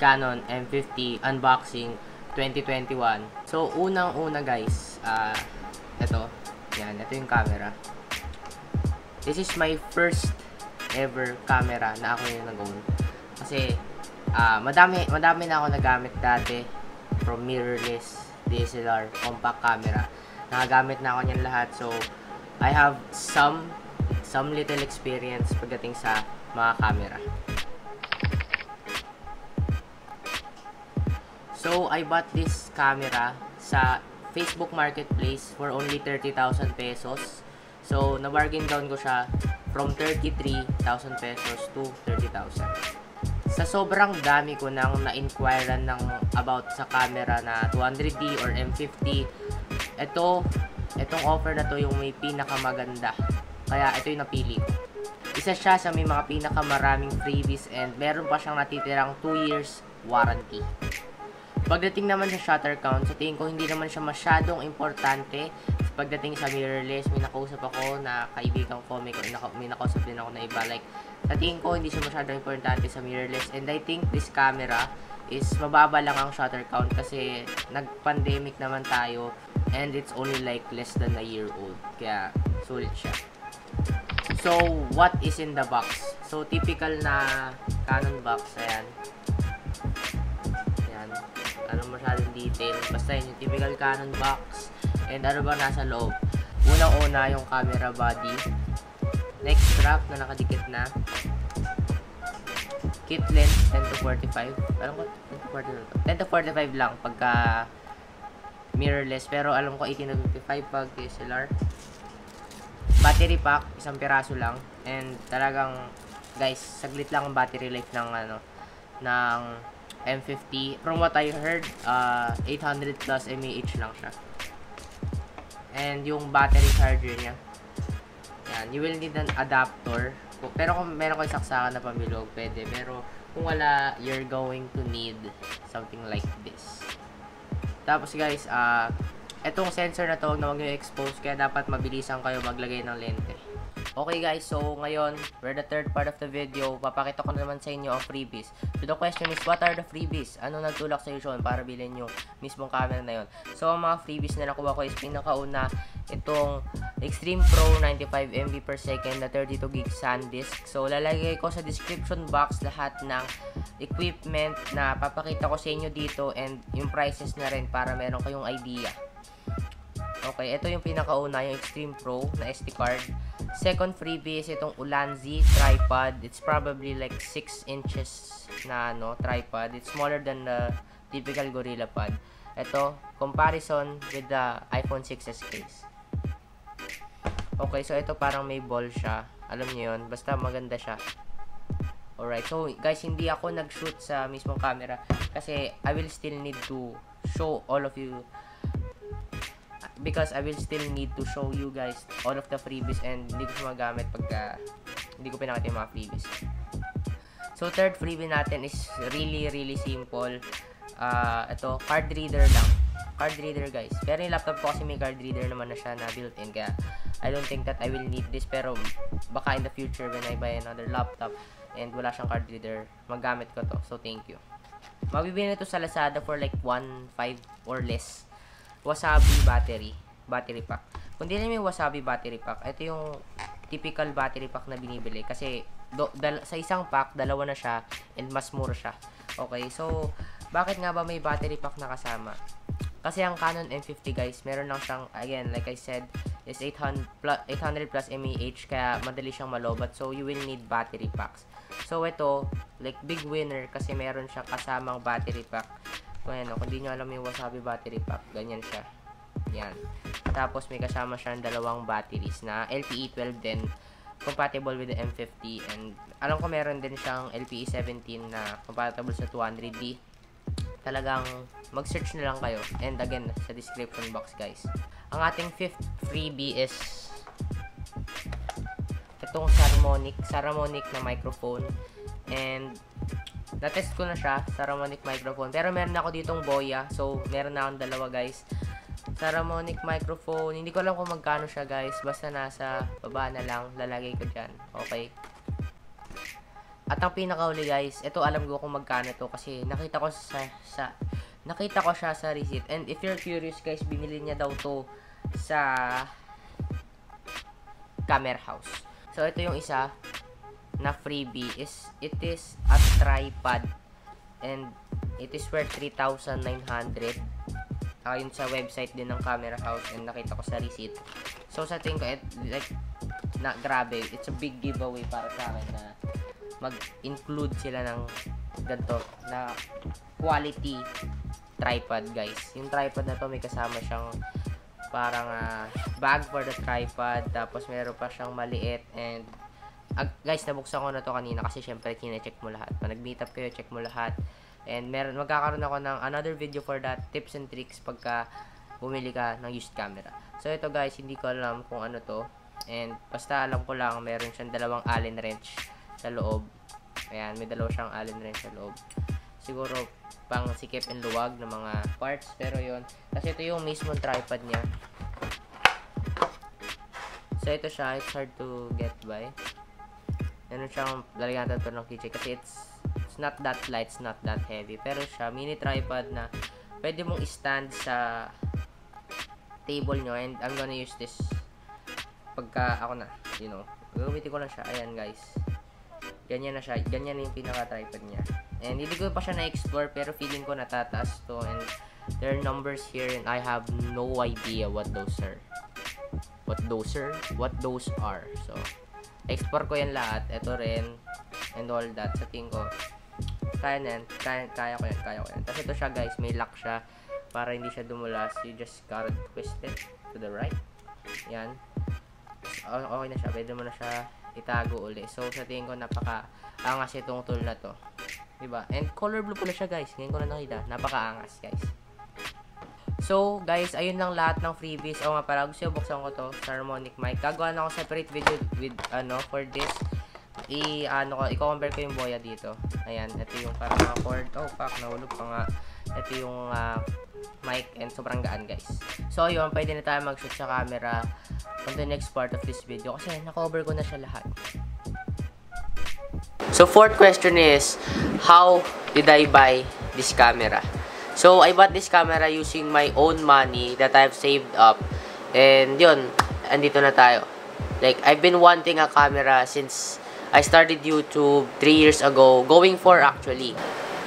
Canon M50 unboxing 2021. So, unang-una guys, ah, ito, yan, ito yung camera. This is my first ever camera na ako yung nag-own. Kasi, ah, madami, madami na ako nagamit dati from mirrorless, DSLR, compact camera. Nakagamit na ako niyan lahat. So, I have some some little experience pagdating sa mga camera. So, I bought this camera sa Facebook Marketplace for only 30,000 pesos. So, na-bargain down ko siya from 33,000 pesos to 30,000. Sa sobrang dami ko nang na-inquirean ng about sa camera na 200D or M50, ito, itong offer na to yung may pinakamaganda. Kaya ito yung napili. Isa siya sa may mga pinakamaraming freebies and meron pa siyang natitirang 2 years warranty. Pagdating naman sa shutter count, sa tingin ko hindi naman siya masyadong importante. Pagdating sa mirrorless, may nakausap ako na kaibigan ko, may, may nakausap din ako na iba. Like, sa tingin ko hindi siya masyadong importante sa mirrorless. And I think this camera is mababa lang ang shutter count kasi nag-pandemic naman tayo and it's only like less than a year old. Kaya, sulit siya. So, what is in the box? So, typical na Canon box. Ayan. Detail. Basta yun yung typical Canon box. And ano ba nasa loob? Unang-una yung camera body. Next strap na nakadikit na. Kit length 10 to 45. Alam ko 10 to 45. 10 to 45 lang pagka mirrorless. Pero alam ko 18 to 55 pag DSLR battery pack, isang piraso lang. And talagang, guys, saglit lang ang battery life ng, ano, ng M50. From what I heard, uh, 800 plus mAh lang siya. And yung battery charger niya, yan, you will need an adapter. Pero kung meron ko saksakan na pamilog, pwede. Pero kung wala, you're going to need something like this. Tapos guys, uh, Etong sensor na to, huwag na huwag expose, kaya dapat mabilisan kayo maglagay ng lente. Okay guys, so ngayon, for the third part of the video, papakita ko naman sa inyo ang freebies. So the question is, what are the freebies? Ano nagtulak sa Sean para bilhin yung mismong camera na yon? So ang mga freebies na nakuha ko is pinakauna, itong Extreme Pro 95MB per second na 32GB SanDisk. So lalagay ko sa description box lahat ng equipment na papakita ko sa inyo dito and yung prices na rin para meron kayong idea. Okay, ito yung pinakauna, yung Extreme Pro na SD card. Second freebie is itong Ulanzi tripod. It's probably like 6 inches na ano, tripod. It's smaller than the typical Gorilla Pod. Ito, comparison with the iPhone 6s case. Okay, so ito parang may ball siya. Alam niyo yun, basta maganda siya. Alright, so guys, hindi ako nag-shoot sa mismong camera kasi I will still need to show all of you because I will still need to show you guys all of the freebies and hindi ko magamit pagka hindi ko pinakita yung mga freebies. So, third freebie natin is really, really simple. Uh, ito, card reader lang. Card reader, guys. Pero yung laptop ko kasi may card reader naman na siya na built-in. Kaya, I don't think that I will need this. Pero, baka in the future when I buy another laptop and wala siyang card reader, magamit ko to. So, thank you. Mabibili ito sa Lazada for like 1.5 or less. Wasabi battery, battery pack. Kung di yung Wasabi battery pack, ito yung typical battery pack na binibili kasi do, dal, sa isang pack, dalawa na siya and mas mura siya. Okay, so bakit nga ba may battery pack na kasama? Kasi ang Canon M50 guys, meron lang siyang, again, like I said, is 800 plus, 800 plus mAh, kaya madali siyang malobat. So, you will need battery packs. So, ito, like, big winner kasi meron siyang kasamang battery pack kung ano, kung di nyo alam yung Wasabi battery pack, ganyan siya. Yan. Tapos may kasama siya ng dalawang batteries na LPE12 din compatible with the M50 and alam ko meron din siyang LPE17 na compatible sa 200D. Talagang mag-search na lang kayo. And again, sa description box guys. Ang ating fifth freebie is itong Saramonic, Saramonic na microphone. And na-test ko na siya, Saramonic microphone. Pero meron ako ditong Boya. So, meron na akong dalawa, guys. Saramonic microphone. Hindi ko alam kung magkano siya, guys. Basta nasa baba na lang. Lalagay ko dyan. Okay. At ang pinakahuli guys, ito alam ko kung magkano to kasi nakita ko sa, sa nakita ko siya sa receipt. And if you're curious guys, binili niya daw to sa camera house. So ito yung isa na freebie is it is a tripod and it is worth 3,900 ayon sa website din ng camera house and nakita ko sa receipt. So sa tingin ko it, like na grabe, it's a big giveaway para sa akin na mag-include sila ng ganito na quality tripod guys. Yung tripod na to may kasama siyang parang uh, bag for the tripod tapos meron pa siyang maliit and uh, guys nabuksan ko na to kanina kasi syempre kine-check mo lahat. Pag nag-meet up kayo, check mo lahat. And meron magkakaroon ako ng another video for that tips and tricks pagka bumili ka ng used camera. So ito guys, hindi ko alam kung ano to. And basta alam ko lang meron siyang dalawang allen wrench sa loob. Ayan, may dalawa siyang allen wrench sa loob. Siguro, pang sikip and luwag ng mga parts. Pero yon Kasi ito yung mismo tripod niya. So, ito siya. It's hard to get by. Meron siyang lalagyan natin ito ng keychain. Kasi it's, it's not that light. It's not that heavy. Pero siya, mini tripod na pwede mong stand sa table nyo. And I'm gonna use this pagka ako na, you know. Gagamitin ko lang siya. Ayan, guys. Ganyan na siya. Ganyan na yung pinaka-tripod niya. And hindi ko pa siya na-explore pero feeling ko natataas to and there are numbers here and I have no idea what those are. What those are? What those are. So, explore ko yan lahat. Ito rin and all that. Sa tingin ko, kaya na yan. Kaya, kaya ko yan. Kaya ko yan. Tapos ito siya guys. May lock siya para hindi siya dumulas. You just gotta twist it to the right. Yan. Okay na siya. Pwede mo na siya itago uli. So, sa tingin ko, napaka angas itong tool na to. Diba? And color blue pala siya, guys. Ngayon ko na nakita. Napaka-angas, guys. So, guys, ayun lang lahat ng freebies. O nga pala, gusto buksan ko to sa harmonic mic. Gagawa na ako separate video with, ano, for this. I, ano ko, i-compare ko yung boya dito. Ayan, ito yung parang mga cord. Oh, fuck, nahulog pa nga. Ito yung uh, mic and sobrang gaan, guys. So, yun, pwede na tayo mag-shoot sa camera on the next part of this video kasi na-cover ko na siya lahat. So, fourth question is, how did I buy this camera? So, I bought this camera using my own money that I've saved up. And, yun, andito na tayo. Like, I've been wanting a camera since I started YouTube 3 years ago. Going for, actually.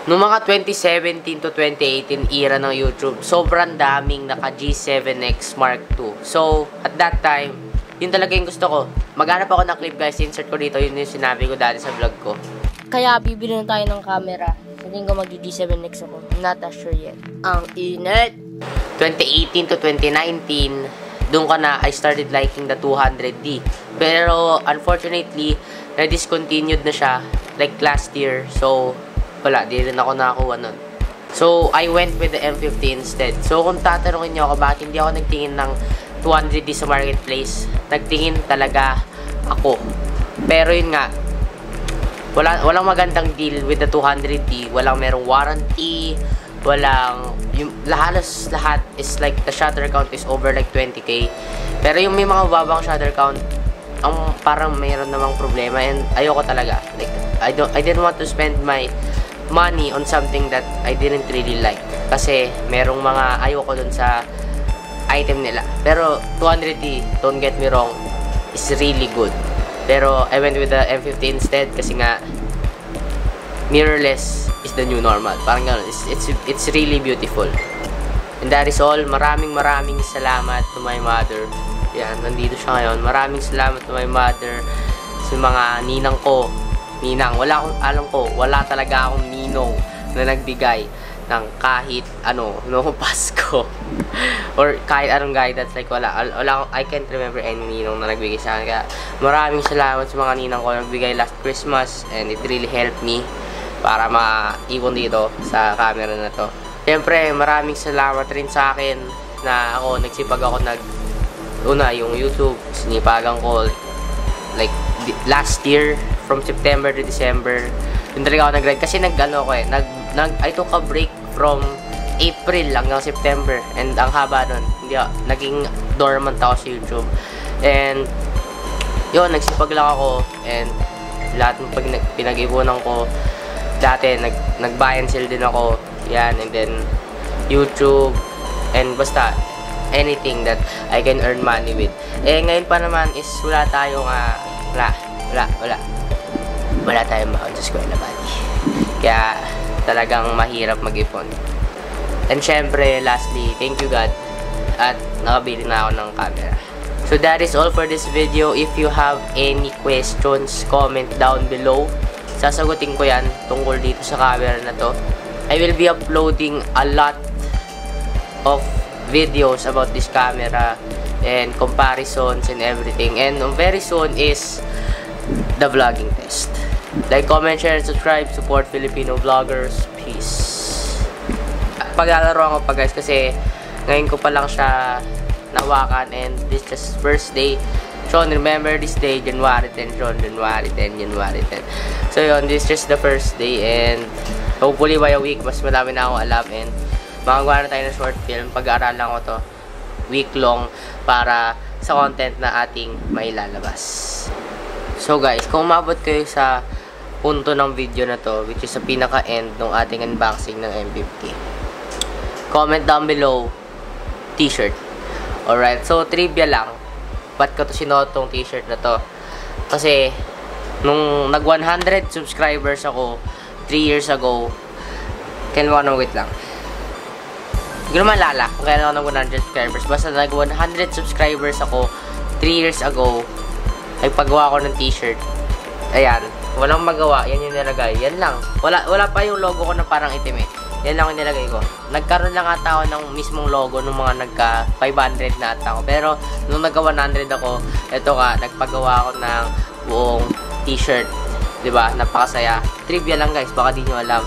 Noong mga 2017 to 2018 era ng YouTube, sobrang daming naka G7X Mark II. So, at that time, yun talaga yung gusto ko. Maghanap ako ng clip guys, insert ko dito, yun yung sinabi ko dati sa vlog ko. Kaya bibili na tayo ng camera. Sa tingin ko mag-G7X ako. Not sure yet. Ang init! 2018 to 2019, doon ka na, I started liking the 200D. Pero, unfortunately, na-discontinued na siya, like last year. So, wala, di rin ako nakakuha nun. So, I went with the M50 instead. So, kung tatanungin niyo ako bakit hindi ako nagtingin ng 200D sa marketplace, nagtingin talaga ako. Pero yun nga, wala, walang magandang deal with the 200D. Walang merong warranty. Walang, yung, halos lahat is like, the shutter count is over like 20k. Pero yung may mga babang shutter count, ang parang mayroon namang problema and ayoko talaga. Like, I, don't, I didn't want to spend my money on something that I didn't really like. Kasi merong mga ayoko dun sa item nila. Pero 200D, don't get me wrong, is really good. Pero I went with the M50 instead kasi nga mirrorless is the new normal. Parang gano'n. It's, it's, it's really beautiful. And that is all. Maraming maraming salamat to my mother. Yan, nandito siya ngayon. Maraming salamat to my mother sa mga ninang ko. Ninang, wala akong, alam ko, wala talaga akong ninong na nagbigay ng kahit ano, no Pasko. or kahit anong guidance, like wala, wala, I can't remember any ninong na nagbigay sa akin. Kaya maraming salamat sa mga ninang ko na nagbigay last Christmas and it really helped me para ma-ipon dito sa camera na to. Siyempre, maraming salamat rin sa akin na ako, nagsipag ako nag, una, yung YouTube, sinipagan ko, like, last year, from September to December, yun talaga ako nag-ride. Kasi nag-ano ko eh, nag, nag, I took a break from April hanggang September. And ang haba nun, hindi naging dormant ako sa YouTube. And, yun, nagsipag lang ako. And, lahat ng pag, pinag-ipunan ko, dati, nag, nag-buy and sell din ako, yan, and then, YouTube, and basta, anything that I can earn money with. Eh, ngayon pa naman is wala tayong, ah, wala, wala, wala. Tayong mahon sa eskwela, buddy. Kaya, talagang mahirap mag-ipon. And syempre, lastly, thank you God. At nakabili na ako ng camera. So that is all for this video. If you have any questions, comment down below. Sasagutin ko yan tungkol dito sa camera na to. I will be uploading a lot of videos about this camera and comparisons and everything. And very soon is the vlogging test. Like, comment, share, and subscribe. Support Filipino vloggers. Peace. Paglalaro ako pa guys kasi ngayon ko pa lang siya nawakan and this just first day. Sean, remember this day, January 10, Sean, January 10, January 10. So yun, this is just the first day and hopefully by a week, mas madami na akong alam and makagawa na tayo ng short film. Pag-aaralan ko to week long para sa content na ating mailalabas. So guys, kung umabot kayo sa punto ng video na to, which is sa pinaka-end ng ating unboxing ng M50, comment down below, t-shirt. Alright, so trivia lang. Ba't ko to sinuot tong t-shirt na to? Kasi, nung nag 100 subscribers ako, 3 years ago, kailan mo wait lang. Hindi ko naman kung kailan ako ng 100 subscribers. Basta nag 100 subscribers ako 3 years ago. Ay paggawa ko ng t-shirt. Ayan. Walang magawa. Yan yung nilagay. Yan lang. Wala, wala pa yung logo ko na parang itim eh. Yan lang yung nilagay ko. Nagkaroon lang ata ako ng mismong logo nung mga nagka 500 na ata ako. Pero nung nagka 100 ako, eto ka, nagpagawa ako ng buong t-shirt. 'Di ba? Napakasaya. Trivia lang guys, baka di nyo alam.